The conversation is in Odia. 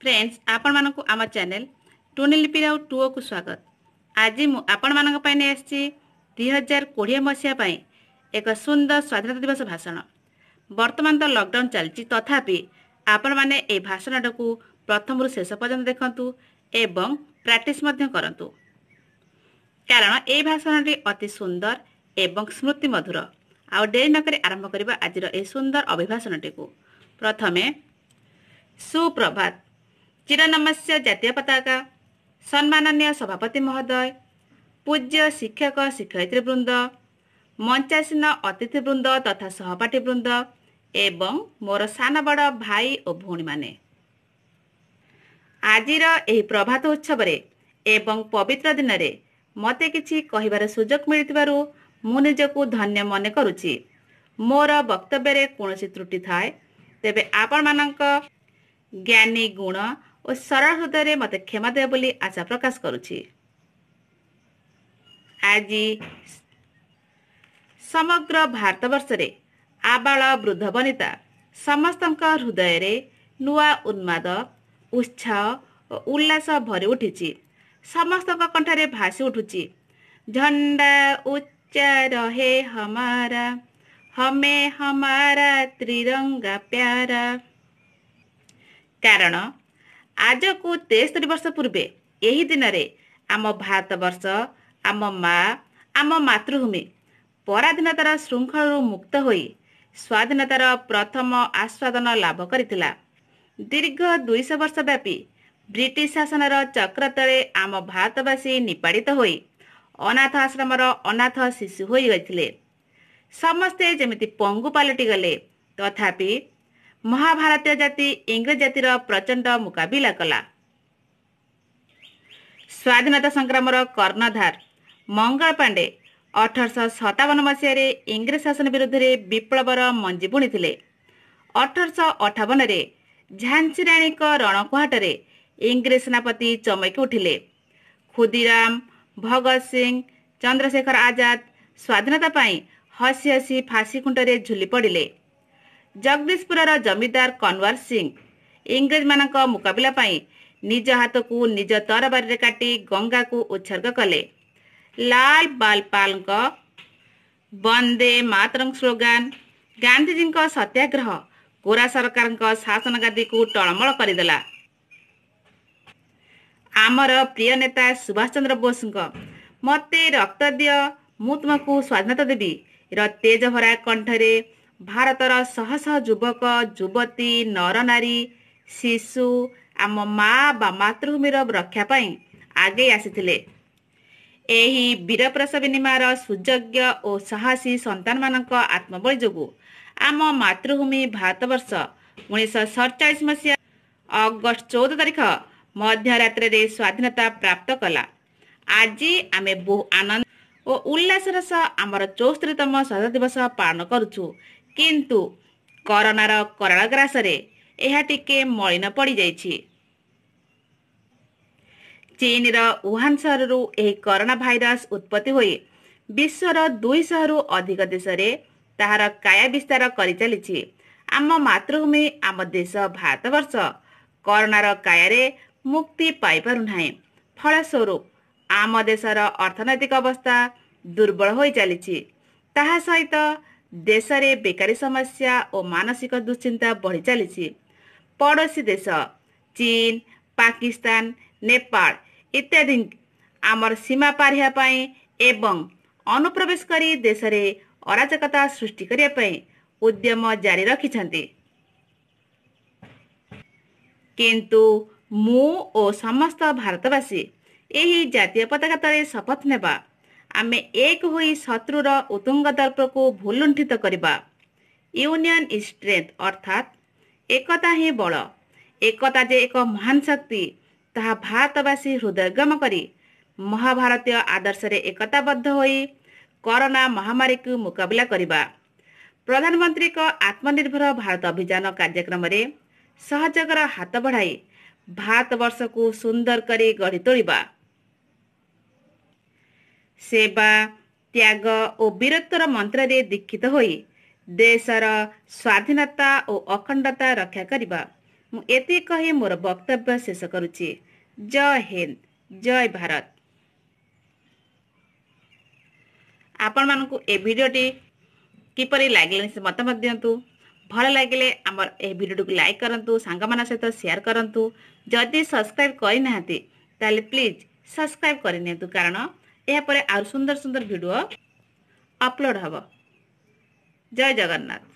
ଫ୍ରେଣ୍ଡସ୍ ଆପଣମାନଙ୍କୁ ଆମ ଚ୍ୟାନେଲ ଟୁନି ଲିପି ରାଉ ଟୁଓକୁ ସ୍ୱାଗତ। ଆଜି ମୁଁ ଆପଣମାନଙ୍କ ପାଇଁ ନେଇ ଆସିଛି ଦୁଇ ହଜାର କୋଡ଼ିଏ ମସିହା ପାଇଁ ଏକ ସୁନ୍ଦର ସ୍ୱାଧୀନତା ଦିବସ ଭାଷଣ। ବର୍ତ୍ତମାନ ତ ଲକଡାଉନ୍ ଚାଲିଛି ତଥାପି ଆପଣମାନେ ଏହି ଭାଷଣଟାକୁ ପ୍ରଥମରୁ ଶେଷ ପର୍ଯ୍ୟନ୍ତ ଦେଖନ୍ତୁ ଏବଂ ପ୍ରାକ୍ଟିସ୍ ମଧ୍ୟ କରନ୍ତୁ। କାରଣ ଏହି ଭାଷଣଟି ଅତି ସୁନ୍ଦର ଏବଂ ସ୍ମୃତି ମଧୁର ଆଉ ଡେରି ନକରି ଆରମ୍ଭ କରିବା ଆଜିର ଏହି ସୁନ୍ଦର ଅଭିଭାଷଣଟିକୁ। ପ୍ରଥମେ ସୁପ୍ରଭାତ। ଚିରନମସ୍ୟ ଜାତୀୟ ପତାକା ସମ୍ମାନନୀୟ ସଭାପତି ମହୋଦୟ ପୂଜ୍ୟ ଶିକ୍ଷକ ଶିକ୍ଷୟିତ୍ରୀ ବୃନ୍ଦ ମଞ୍ଚାସୀନ ଅତିଥି ବୃନ୍ଦ ତଥା ସହପାଠୀ ବୃନ୍ଦ ଏବଂ ମୋର ସାନ ବଡ଼ ଭାଇ ଓ ଭଉଣୀମାନେ ଆଜିର ଏହି ପ୍ରଭାତ ଉତ୍ସବରେ ଏବଂ ପବିତ୍ର ଦିନରେ ମୋତେ କିଛି କହିବାର ସୁଯୋଗ ମିଳିଥିବାରୁ ମୁଁ ନିଜକୁ ଧନ୍ୟ ମନେ କରୁଛି ମୋର ବକ୍ତବ୍ୟରେ କୌଣସି ତ୍ରୁଟି ଥାଏ ତେବେ ଆପଣମାନଙ୍କ ଜ୍ଞାନୀ ଗୁଣ ଓ ସରଳ ହୃଦୟରେ ମୋତେ କ୍ଷମା ଦେବେ ବୋଲି ଆଶା ପ୍ରକାଶ କରୁଛି। ଆଜି ସମଗ୍ର ଭାରତବର୍ଷରେ ଆବାଳ ବୃଦ୍ଧ ବନିତା ସମସ୍ତଙ୍କ ହୃଦୟରେ ନୂଆ ଉନ୍ମାଦ ଉତ୍ସାହ ଓ ଉଲ୍ଲାସ ଭରି ଉଠିଛି। ସମସ୍ତଙ୍କ କଣ୍ଠରେ ଭାସି ଉଠୁଛି ଝଣ୍ଡା ଉଚ୍ଚା ରହେ ହମାରା ହମେ ହମାରା ତ୍ରିରଙ୍ଗା ପ୍ୟାରା। କାରଣ ଆଜକୁ ତେସ୍ତରୀ ବର୍ଷ ପୂର୍ବେ ଏହି ଦିନରେ ଆମ ଭାରତବର୍ଷ ଆମ ମା ଆମ ମାତୃଭୂମି ପରାଧୀନତାର ଶୃଙ୍ଖଳରୁ ମୁକ୍ତ ହୋଇ ସ୍ୱାଧୀନତାର ପ୍ରଥମ ଆସ୍ୱାଦନ ଲାଭ କରିଥିଲା। ଦୀର୍ଘ ଦୁଇଶହ ବର୍ଷ ବ୍ୟାପୀ ବ୍ରିଟିଶ ଶାସନର ଚକ୍ର ତଳେ ଆମ ଭାରତବାସୀ ନିପାଡ଼ିତ ହୋଇ ଅନାଥ ଆଶ୍ରମର ଅନାଥ ଶିଶୁ ହୋଇଯାଇଥିଲେ ସମସ୍ତେ ଯେମିତି ପଙ୍ଗୁ ପାଲଟିଗଲେ ତଥାପି ମହାଭାରତୀୟ ଜାତି ଇଂରେଜ ଜାତିର ପ୍ରଚଣ୍ଡ ମୁକାବିଲା କଲା। ସ୍ୱାଧୀନତା ସଂଗ୍ରାମର କର୍ଣ୍ଣଧାର ମଙ୍ଗଳ ପାଣ୍ଡେ ଅଠରଶହ ସତାବନ ମସିହାରେ ଇଂରେଜ ଶାସନ ବିରୁଦ୍ଧରେ ବିପ୍ଳବର ମଞ୍ଜି ବୁଣିଥିଲେ। ଅଠରଶହ ଅଠାବନରେ ଝାନ୍ସୀ ରାଣୀଙ୍କ ରଣକୁହାଟରେ ଇଂରେଜ ସେନାପତି ଚମକି ଉଠିଲେ। ଖୁଦିରାମ ଭଗତ ସିଂ ଚନ୍ଦ୍ରଶେଖର ଆଜାଦ ସ୍ୱାଧୀନତା ପାଇଁ ହସି ହସି ଫାଶୀ ଖୁଣ୍ଟରେ ଝୁଲି ପଡ଼ିଲେ। ଜଗଦୀଶପୁରର ଜମିଦାର କନୱାର ସିଂ ଇଂରେଜମାନଙ୍କ ମୁକାବିଲା ପାଇଁ ନିଜ ହାତକୁ ନିଜ ତରବାରୀରେ କାଟି ଗଙ୍ଗାକୁ ଉତ୍ସର୍ଗ କଲେ ଲାଲ ବାଲପାଲଙ୍କ ବନ୍ଦେ ମାତରଂ ସ୍ଲୋଗାନ ଗାନ୍ଧିଜୀଙ୍କ ସତ୍ୟାଗ୍ରହ ଗୋରା ସରକାରଙ୍କ ଶାସନ ଗାଦିକୁ ଟଳମଳ କରିଦେଲା ଆମର ପ୍ରିୟ ନେତା ସୁଭାଷ ଚନ୍ଦ୍ର ବୋଷଙ୍କ ମୋତେ ରକ୍ତ ଦିଅ ମୁଁ ତୁମକୁ ସ୍ୱାଧୀନତା ଦେବି ର ତେଜ ଭରା କଣ୍ଠରେ ଭାରତର ଶହ ଶହ ଯୁବକ ଯୁବତୀ ନରନାରୀ ଶିଶୁ ଆମ ମା ବା ମାତୃଭୂମିର ରକ୍ଷା ପାଇଁ ଆଗେଇ ଆସିଥିଲେ। ଏହି ବୀରପ୍ରସ ବିନିମୟର ସୁଯୋଗ୍ୟ ଓ ସାହସୀ ସନ୍ତାନମାନଙ୍କ ଆତ୍ମବଳି ଯୋଗୁଁ ଆମ ମାତୃଭୂମି ଭାରତବର୍ଷ ଉଣେଇଶହ ସତଚାଳିଶ ମସିହା ଅଗଷ୍ଟ ଚଉଦ ତାରିଖ ମଧ୍ୟରାତ୍ରରେ ସ୍ୱାଧୀନତା ପ୍ରାପ୍ତ କଲା। ଆଜି ଆମେ ବହୁ ଆନନ୍ଦ ଓ ଉଲ୍ଲାସର ସହ ଆମର ଚଉସ୍ତରୀତମ ସ୍ୱାଧୀନତା ଦିବସ ପାଳନ କରୁଛୁ। କିନ୍ତୁ କରୋନାର କରାଳ ଗ୍ରାସରେ ଏହା ଟିକେ ମଳିନ ପଡ଼ିଯାଇଛି ଚୀନର ଉହାନ ସହରରୁ ଏହି କରୋନା ଭାଇରସ ଉତ୍ପତ୍ତି ହୋଇ ବିଶ୍ୱର ଦୁଇଶହରୁ ଅଧିକ ଦେଶରେ ତାହାର କାୟା ବିସ୍ତାର କରିଚାଲିଛି ଆମ ମାତୃଭୂମି ଆମ ଦେଶ ଭାରତବର୍ଷ କରୋନାର କାୟାରେ ମୁକ୍ତି ପାଇପାରୁନାହିଁ ଫଳସ୍ୱରୂପ ଆମ ଦେଶର ଅର୍ଥନୈତିକ ଅବସ୍ଥା ଦୁର୍ବଳ ହୋଇ ଚାଲିଛି ତାହା ସହିତ ଦେଶରେ ବେକାରୀ ସମସ୍ୟା ଓ ମାନସିକ ଦୁଶ୍ଚିନ୍ତା ବଢ଼ି ଚାଲିଛି। ପଡ଼ୋଶୀ ଦେଶ ଚୀନ ପାକିସ୍ତାନ ନେପାଳ ଇତ୍ୟାଦି ଆମର ସୀମା ପାରିବା ପାଇଁ ଏବଂ ଅନୁପ୍ରବେଶ କରି ଦେଶରେ ଅରାଜକତା ସୃଷ୍ଟି କରିବା ପାଇଁ ଉଦ୍ୟମ ଜାରି ରଖିଛନ୍ତି। କିନ୍ତୁ ମୁଁ ଓ ସମସ୍ତ ଭାରତବାସୀ ଏହି ଜାତୀୟ ପତାକା ତଳେ ଶପଥ ନେବା ଆମେ ଏକ ହୋଇ ଶତ୍ରୁର ଉତ୍ତୁଙ୍ଗ ଦର୍ପକୁ ଭୁଲୁଣ୍ଠିତ କରିବା। ୟୁନିୟନ ଇଜ୍ ଷ୍ଟ୍ରେନ୍ଥ ଅର୍ଥାତ୍ ଏକତା ହିଁ ବଳ। ଏକତା ଯେ ଏକ ମହାନ ଶକ୍ତି ତାହା ଭାରତବାସୀ ହୃଦୟଙ୍ଗମ କରି ମହାଭାରତୀୟ ଆଦର୍ଶରେ ଏକତାବଦ୍ଧ ହୋଇ କରୋନା ମହାମାରୀକୁ ମୁକାବିଲା କରିବା। ପ୍ରଧାନମନ୍ତ୍ରୀଙ୍କ ଆତ୍ମନିର୍ଭର ଭାରତ ଅଭିଯାନ କାର୍ଯ୍ୟକ୍ରମରେ ସହଯୋଗର ହାତ ବଢ଼ାଇ ଭାରତବର୍ଷକୁ ସୁନ୍ଦର କରି ଗଢ଼ି ତୋଳିବା। ସେବା ତ୍ୟାଗ ଓ ବୀରତ୍ୱର ମନ୍ତ୍ରରେ ଦୀକ୍ଷିତ ହୋଇ ଦେଶର ସ୍ୱାଧୀନତା ଓ ଅଖଣ୍ଡତା ରକ୍ଷା କରିବା। ମୁଁ ଏତିକି କହି ମୋର ବକ୍ତବ୍ୟ ଶେଷ କରୁଛି। ଜୟ ହିନ୍ଦ ଜୟ ଭାରତ। ଆପଣମାନଙ୍କୁ ଏ ଭିଡ଼ିଓଟି କିପରି ଲାଗିଲା ସେ ମତାମତ ଦିଅନ୍ତୁ। ଭଲ ଲାଗିଲେ ଆମର ଏହି ଭିଡ଼ିଓଟିକୁ ଲାଇକ୍ କରନ୍ତୁ ସାଙ୍ଗମାନଙ୍କ ସହିତ ସେୟାର କରନ୍ତୁ। ଯଦି ସବସ୍କ୍ରାଇବ୍ କରିନାହାନ୍ତି ତାହେଲେ ପ୍ଲିଜ୍ ସବସ୍କ୍ରାଇବ୍ କରିନିଅନ୍ତୁ। କାରଣ ଏହାପରେ ଆହୁରି ସୁନ୍ଦର ସୁନ୍ଦର ଭିଡ଼ିଓ ଅପଲୋଡ଼ ହେବ ଜୟ ଜଗନ୍ନାଥ